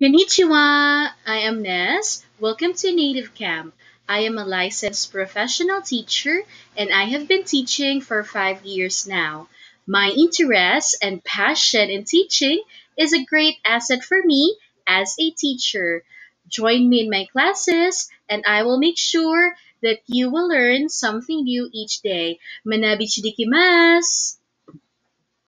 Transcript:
Konnichiwa! I am Ness. Welcome to Native Camp. I am a licensed professional teacher and I have been teaching for five years now. My interest and passion in teaching is a great asset for me as a teacher. Join me in my classes and I will make sure that you will learn something new each day. Manabi chidikimasu!